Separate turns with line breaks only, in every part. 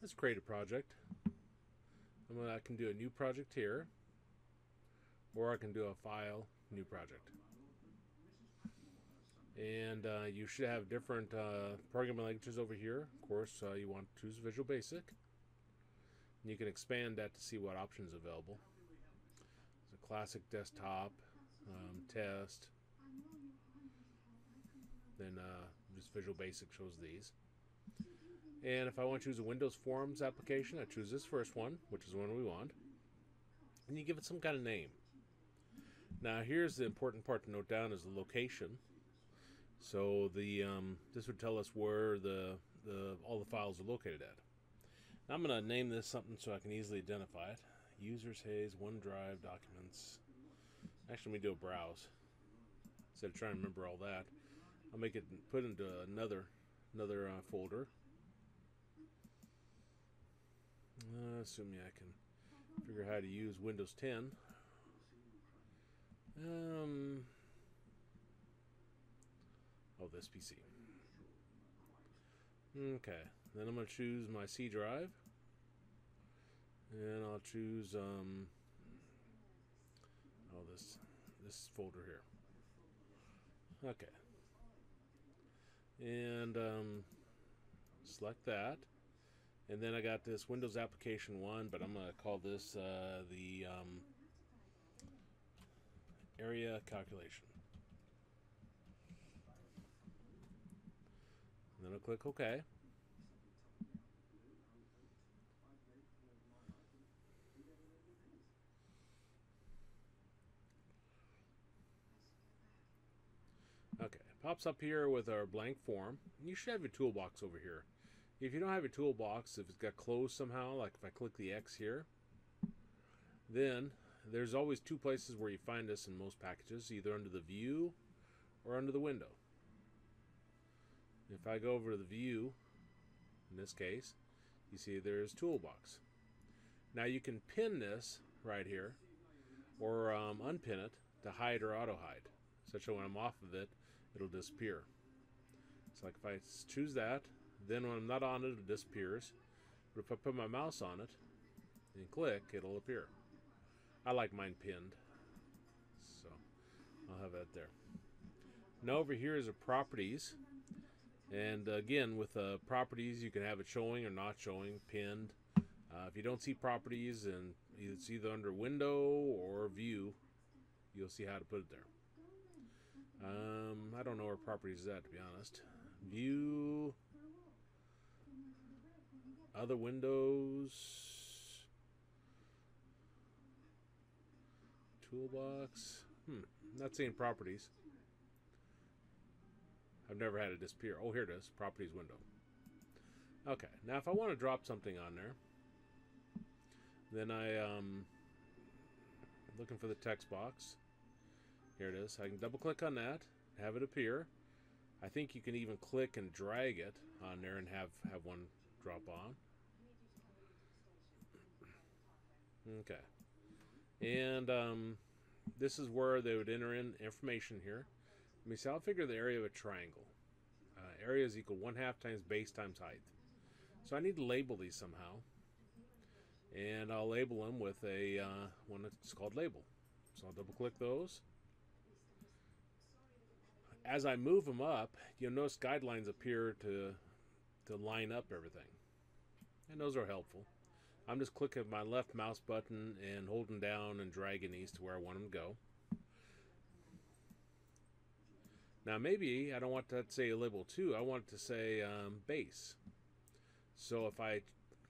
let's create a project. I'm gonna, I can do a new project here, or I can do a file, new project. And uh, you should have different uh, programming languages over here. Of course, uh, you want to choose Visual Basic. And you can expand that to see what options available. There's a classic desktop, um, test, then uh, just Visual Basic shows these. And if I want to choose a Windows Forms application, I choose this first one, which is the one we want. And you give it some kind of name. Now here's the important part to note down is the location. So the um, this would tell us where the, the all the files are located at. Now I'm going to name this something so I can easily identify it. Users Hays, OneDrive, Documents. Actually, let me do a browse. Instead of trying to remember all that, I'll make it put into another another uh, folder. Uh, assuming I can figure how to use Windows 10. Um. Oh, this PC. Okay, then I'm going to choose my C drive. And I'll choose, um, oh, this, this folder here. Okay. And, um, select that. And then I got this Windows Application 1, but I'm going to call this, uh, the, um, area calculation. And then I'll click OK. Okay, pops up here with our blank form. You should have your toolbox over here. If you don't have your toolbox, if it's got closed somehow, like if I click the X here, then there's always two places where you find this in most packages, either under the view or under the window. If I go over to the view, in this case, you see there's toolbox. Now you can pin this right here or um, unpin it to hide or auto hide. Such that when I'm off of it, it'll disappear. So like if I choose that, then when I'm not on it, it disappears. But if I put my mouse on it and click, it'll appear. I like mine pinned. So I'll have that there. Now over here is a properties. And again, with uh, properties, you can have it showing or not showing, pinned. Uh, if you don't see properties, and it's either under window or view, you'll see how to put it there. Um, I don't know where properties is at, to be honest. View, other windows, toolbox. Hmm, not seeing properties. I've never had it disappear. Oh, here it is. Properties window. Okay, now if I want to drop something on there, then I, um, looking for the text box. Here it is. I can double click on that, have it appear. I think you can even click and drag it on there and have, have one drop on. Okay. And um, this is where they would enter in information here. Let me see. I'll figure the area of a triangle. Uh, area is equal 1 half times base times height. So I need to label these somehow. And I'll label them with a uh, one that's called label. So I'll double click those. As I move them up, you'll notice guidelines appear to, to line up everything. And those are helpful. I'm just clicking my left mouse button and holding down and dragging these to where I want them to go. Now maybe I don't want that to say label 2, I want it to say um, base. So if I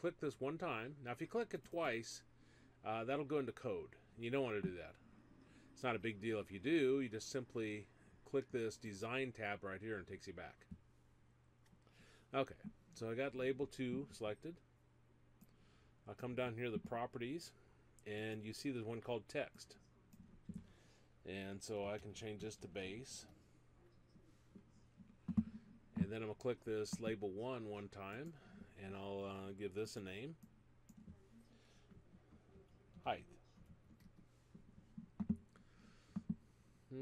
click this one time, now if you click it twice, uh, that'll go into code. You don't want to do that. It's not a big deal if you do, you just simply click this design tab right here and takes you back. Okay, so I got label 2 selected. I'll come down here to the properties and you see there's one called text. And so I can change this to base. And then I'm going to click this label 1 one time and I'll uh, give this a name. Height.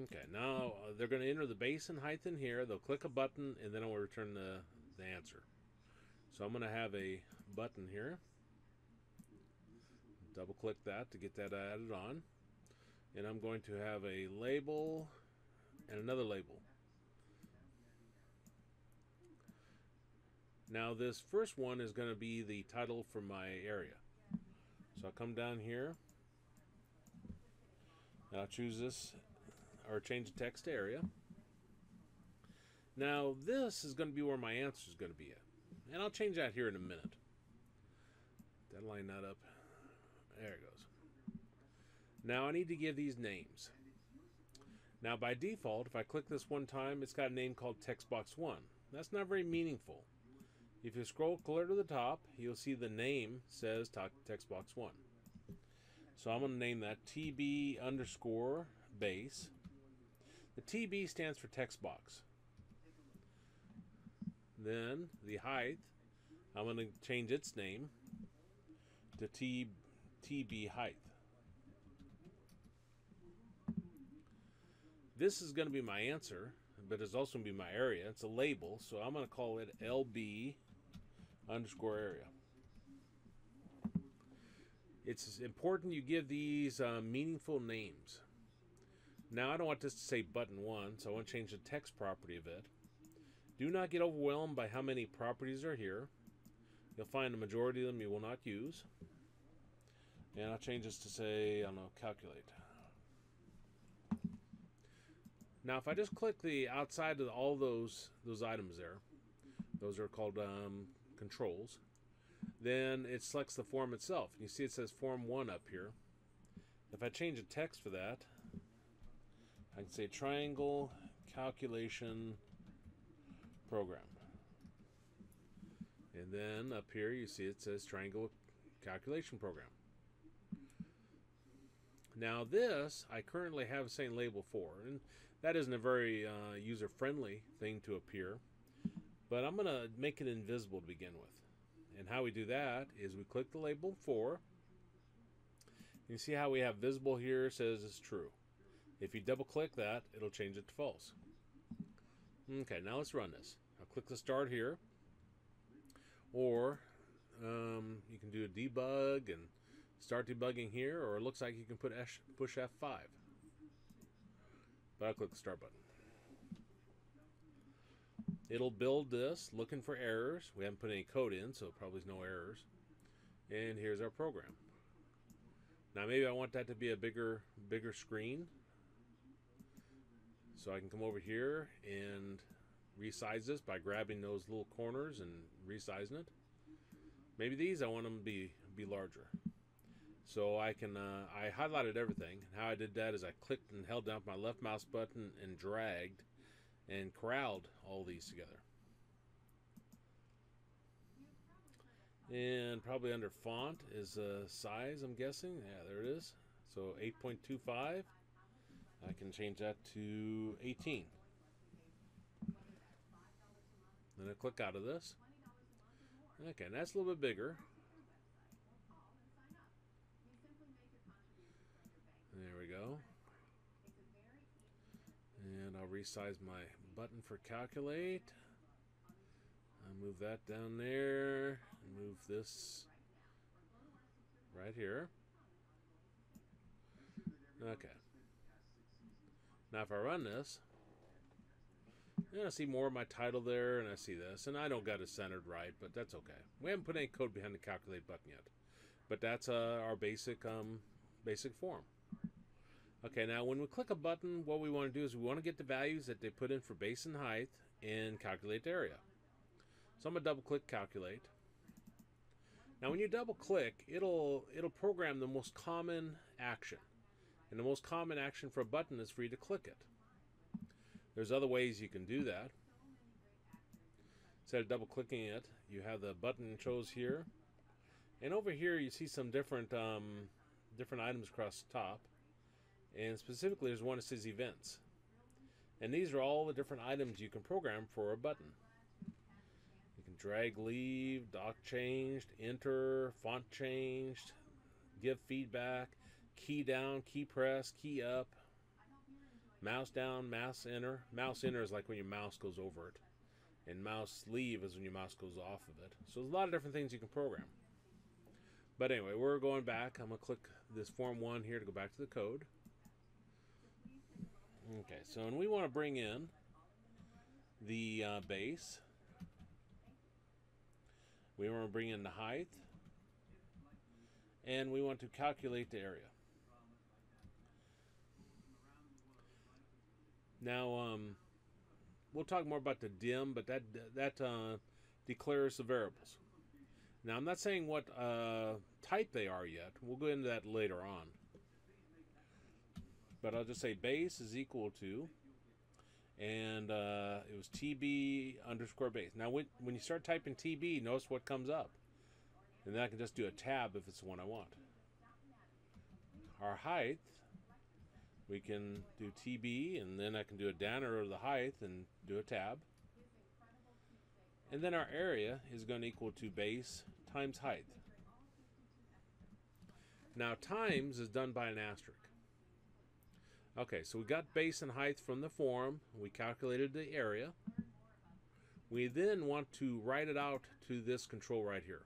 Okay, now uh, they're going to enter the base and height in here. They'll click a button and then I'll return the, the answer. So I'm going to have a button here. Double click that to get that added on. And I'm going to have a label and another label. Now this first one is going to be the title for my area. So I'll come down here. and I'll choose this or change the text area. Now this is going to be where my answer is going to be at. And I'll change that here in a minute. That line that up. There it goes. Now I need to give these names. Now by default, if I click this one time, it's got a name called text box 1. That's not very meaningful. If you scroll clear to the top, you'll see the name says text box 1. So I'm going to name that TB underscore base. The TB stands for text box. Then the height, I'm going to change its name to T, TB height. This is going to be my answer, but it's also going to be my area. It's a label, so I'm going to call it LB underscore area. It's important you give these uh, meaningful names. Now I don't want this to say button 1, so I want to change the text property of it. Do not get overwhelmed by how many properties are here. You'll find the majority of them you will not use. And I'll change this to say, I don't know, calculate. Now if I just click the outside of all those those items there, those are called um, controls, then it selects the form itself. You see it says form 1 up here. If I change the text for that, I can say triangle calculation program. And then up here you see it says triangle calculation program. Now this I currently have same label for, and that isn't a very uh, user-friendly thing to appear, but I'm going to make it invisible to begin with. And how we do that is we click the label for. You see how we have visible here says it's true. If you double click that, it'll change it to false. Okay, now let's run this. I'll click the start here. Or um, you can do a debug and start debugging here, or it looks like you can put F push F5. But I'll click the start button. It'll build this, looking for errors. We haven't put any code in, so probably no errors. And here's our program. Now maybe I want that to be a bigger, bigger screen. So I can come over here and resize this by grabbing those little corners and resizing it. Maybe these I want them to be be larger. So I can uh, I highlighted everything. How I did that is I clicked and held down my left mouse button and dragged and corralled all these together. And probably under font is a size, I'm guessing. Yeah, there it is. So 8.25. I can change that to 18. Then I click out of this. Okay, and that's a little bit bigger. There we And I'll resize my button for calculate. I move that down there. Move this right here. Okay. Now if I run this, and I see more of my title there, and I see this, and I don't got it centered right, but that's okay. We haven't put any code behind the calculate button yet, but that's uh, our basic um, basic form. Okay, now when we click a button, what we want to do is we want to get the values that they put in for base and height and calculate area. So I'm going to double click calculate. Now when you double click, it'll it'll program the most common action. And the most common action for a button is for you to click it. There's other ways you can do that. Instead of double clicking it, you have the button chose here. And over here you see some different um, different items across the top. And specifically, there's one that says events. And these are all the different items you can program for a button. You can drag leave, dock changed, enter, font changed, give feedback, key down, key press, key up, mouse down, mouse enter. Mouse enter is like when your mouse goes over it. And mouse leave is when your mouse goes off of it. So there's a lot of different things you can program. But anyway, we're going back. I'm going to click this form 1 here to go back to the code. Okay, so and we want to bring in the uh, base. We want to bring in the height. And we want to calculate the area. Now, um, we'll talk more about the dim, but that that uh, declares the variables. Now, I'm not saying what uh, type they are yet. We'll go into that later on. But I'll just say base is equal to, and uh, it was TB underscore base. Now, when, when you start typing TB, notice what comes up. And then I can just do a tab if it's the one I want. Our height, we can do TB, and then I can do a down arrow to the height and do a tab. And then our area is going to equal to base times height. Now times is done by an asterisk. Okay, so we got base and height from the form. We calculated the area. We then want to write it out to this control right here.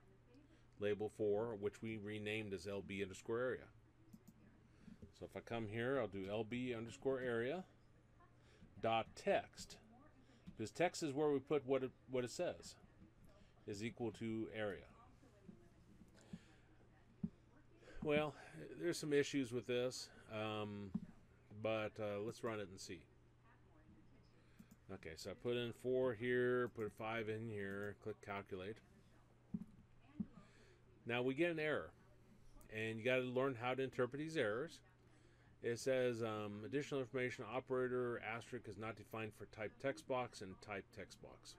Label 4, which we renamed as LB underscore area. So if I come here, I'll do LB underscore area dot text. Because text is where we put what it, what it says is equal to area. Well, there's some issues with this, um, but uh, let's run it and see. Okay, so I put in 4 here, put 5 in here, click calculate. Now we get an error, and you got to learn how to interpret these errors. It says um, additional information operator asterisk is not defined for type text box and type text box.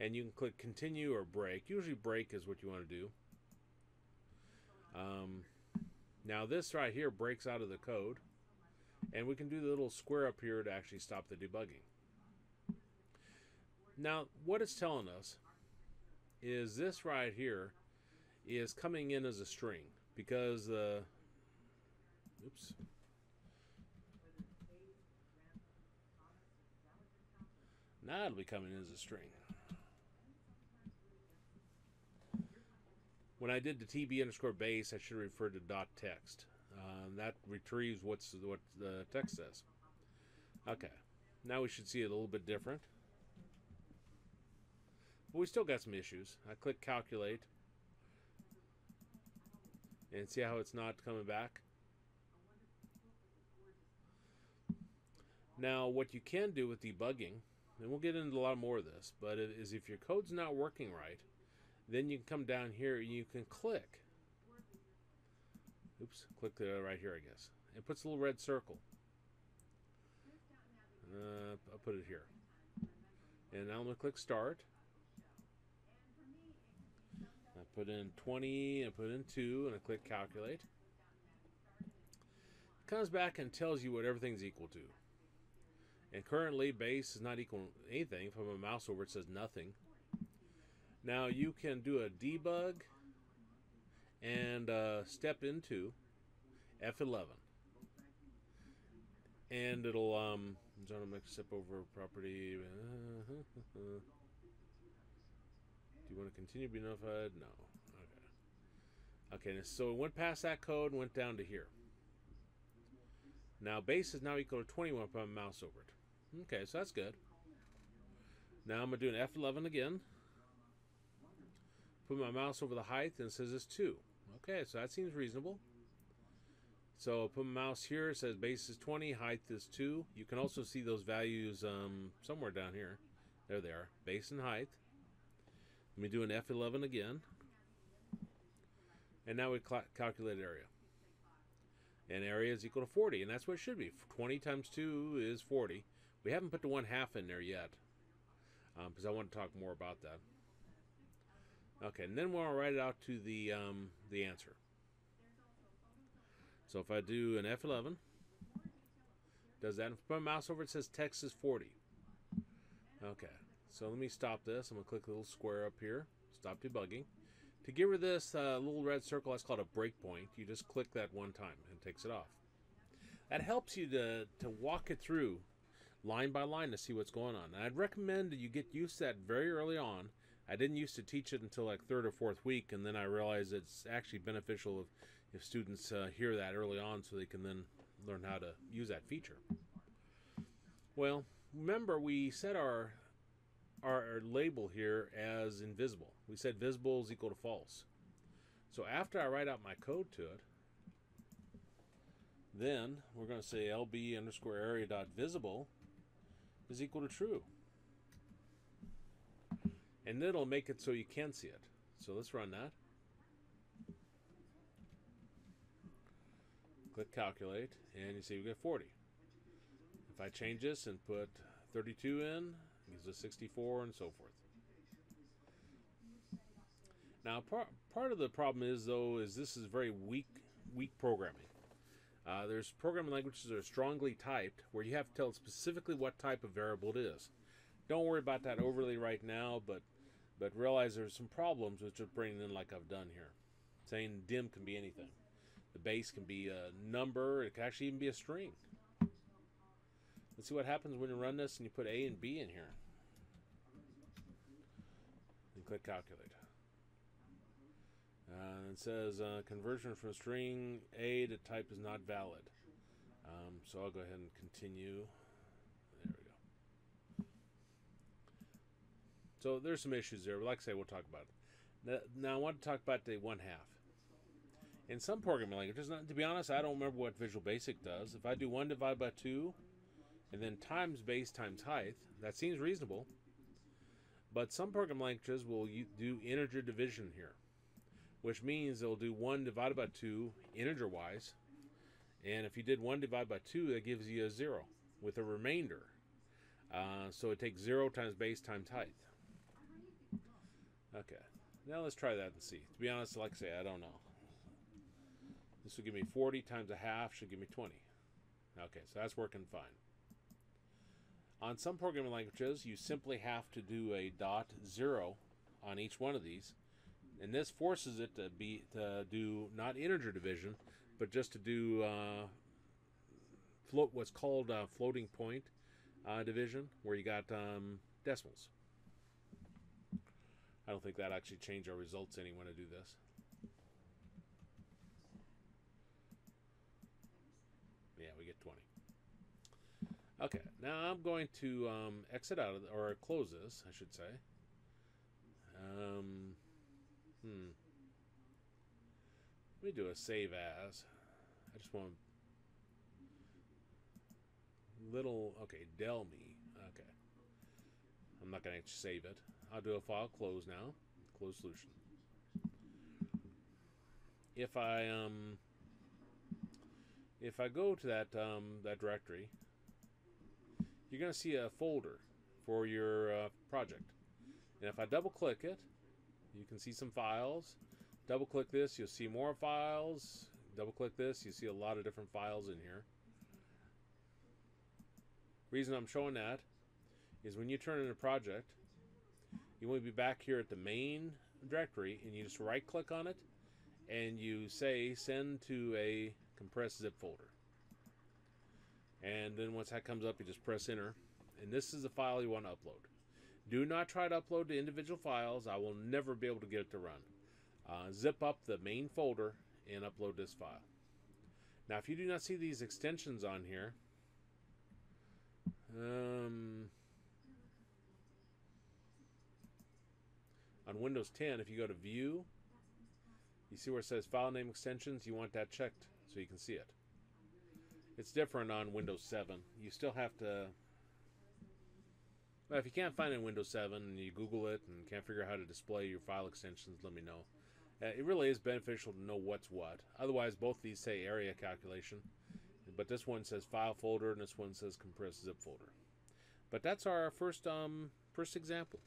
And you can click continue or break. Usually break is what you want to do. Um, now this right here breaks out of the code and we can do the little square up here to actually stop the debugging. Now what it's telling us is this right here is coming in as a string because the uh, oops now it'll be coming in as a string when I did the TB underscore base, I should have referred to dot text. Um, that retrieves what's what the text says. Okay, now we should see it a little bit different. But we still got some issues. I click calculate and see how it's not coming back. Now, what you can do with debugging, and we'll get into a lot more of this, but is if your code's not working right, then you can come down here and you can click. Oops, click the, right here, I guess. It puts a little red circle. Uh, I'll put it here. And now I'm going to click start. I put in 20, I put in 2, and I click calculate. It comes back and tells you what everything's equal to. And currently, base is not equal to anything. If I my mouse over, it says nothing. Now you can do a debug and uh, step into F11. And it'll, um, zone mix step over property. do you want to continue to be notified? No. Okay. Okay, so it went past that code and went down to here. Now base is now equal to 21 if mouse over it. Okay, so that's good. Now I'm going to do an F11 again. Put my mouse over the height and it says it's 2. Okay, so that seems reasonable. So put my mouse here, it says base is 20, height is 2. You can also see those values um, somewhere down here. There they are, base and height. Let me do an F11 again. And now we calculate area. And area is equal to 40, and that's what it should be. 20 times 2 is 40. We haven't put the 1 half in there yet, because um, I want to talk more about that. Okay, and then we'll write it out to the um, the answer. So if I do an F11, does that? If I mouse over it, says text is 40. Okay, so let me stop this. I'm going to click the little square up here. Stop debugging. To rid of this uh, little red circle, that's called a breakpoint. You just click that one time and it takes it off. That helps you to, to walk it through. line by line to see what's going on. And I'd recommend that you get used to that very early on. I didn't used to teach it until like third or fourth week, and then I realized it's actually beneficial if, if students uh, hear that early on so they can then learn how to use that feature. Well, remember we set our, our, our label here as invisible. We said visible is equal to false. So after I write out my code to it, then we're going to say lb underscore area dot visible is equal to true. And it'll make it so you can see it. So let's run that. Click calculate, and you see we get 40. If I change this and put 32 in, it gives us 64 and so forth. Now, part, part of the problem is, though, is this is very weak, weak programming. Uh, there's programming languages that are strongly typed where you have to tell specifically what type of variable it is. Don't worry about that overly right now, but but realize there's some problems with just bringing in like I've done here. Saying dim can be anything. The base can be a number. It can actually even be a string. Let's see what happens when you run this and you put A and B in here. And click calculate. Uh, it says uh, conversion from string A to type is not valid. Um, so I'll go ahead and continue. There we go. So there's some issues there, but like I say, we'll talk about it. Now, I want to talk about the one half. In some programming languages, not, to be honest, I don't remember what Visual Basic does. If I do 1 divided by 2, and then times base times height, that seems reasonable. But some programming languages will do integer division here which means they'll do 1 divided by 2 integer wise. And if you did 1 divided by 2, that gives you a 0 with a remainder. Uh, so it takes 0 times base times height. Okay, now let's try that and see. To be honest, like I say, I don't know. This will give me 40 times a half, should give me 20. Okay, so that's working fine. On some programming languages, you simply have to do a dot zero on each one of these and this forces it to be to do not integer division, but just to do uh, float what's called uh, floating point uh, division, where you got um, decimals. I don't think that actually changed our results any when I do this. Yeah, we get 20. Okay, now I'm going to um, exit out of the, or close this, I should say. Um, Hmm. Let me do a save as. I just want little okay del me okay I'm not gonna save it I'll do a file close now close solution if I um if I go to that um, that directory you're gonna see a folder for your uh, project and if I double click it you can see some files. Double click this, you'll see more files. Double click this, you see a lot of different files in here. Reason I'm showing that is when you turn in a project, you want to be back here at the main directory and you just right click on it and you say send to a compressed zip folder. And then once that comes up, you just press enter. And this is the file you want to upload. Do not try to upload the individual files. I will never be able to get it to run. Uh, zip up the main folder and upload this file. Now, if you do not see these extensions on here, um, on Windows 10, if you go to View, you see where it says File Name Extensions. You want that checked so you can see it. It's different on Windows 7. You still have to well, if you can't find it in Windows 7 and you Google it and can't figure out how to display your file extensions, let me know. Uh, it really is beneficial to know what's what. Otherwise, both these say area calculation, but this one says file folder and this one says compressed zip folder. But that's our first um, first example.